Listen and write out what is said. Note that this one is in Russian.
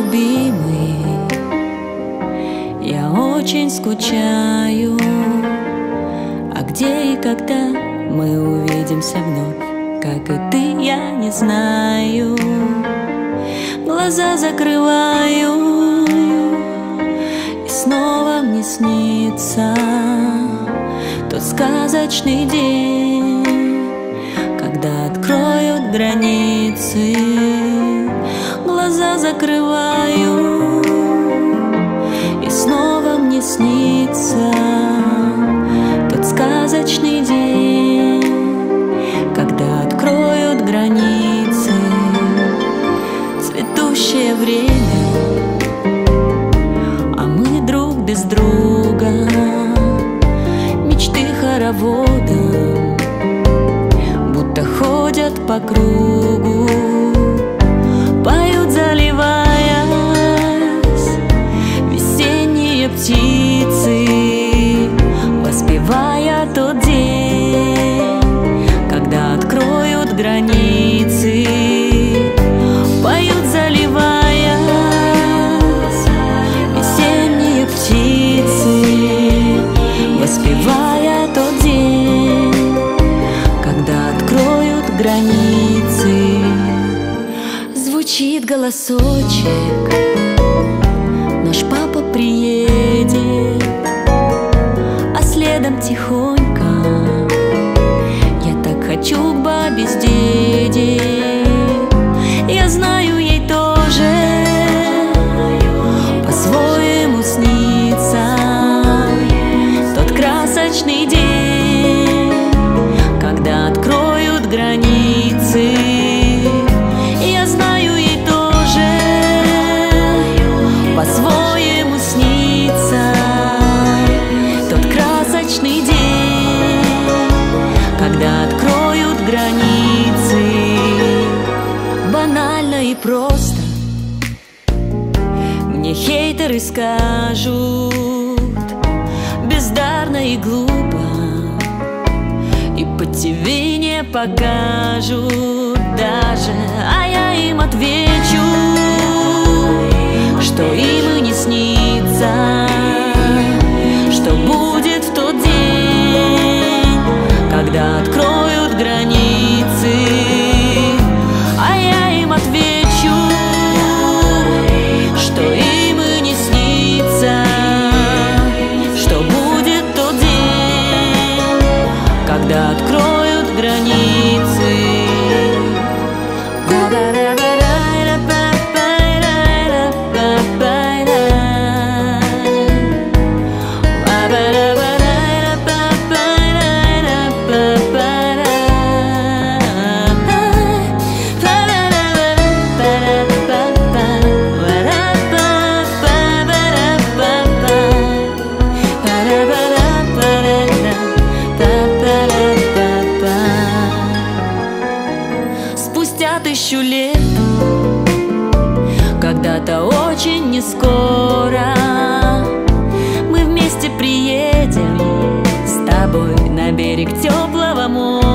любимый. Я очень скучаю. А где и когда мы увидимся вновь? Как и ты, я не знаю. Глаза закрываю И снова мне снится Тот сказочный день Когда откроют границы Глаза закрываю И снова мне снится Тот сказочный день Когда откроют границы Цветущее время А мы друг без друга Мечты хороводом Будто ходят по кругу границы. Звучит голосочек Наш папа Мне хейтеры скажут. Бездарно и глупо И по ТВ не покажут. Даже А я им отвечу Что и Когда-то очень не скоро. Мы вместе приедем С тобой на берег теплого моря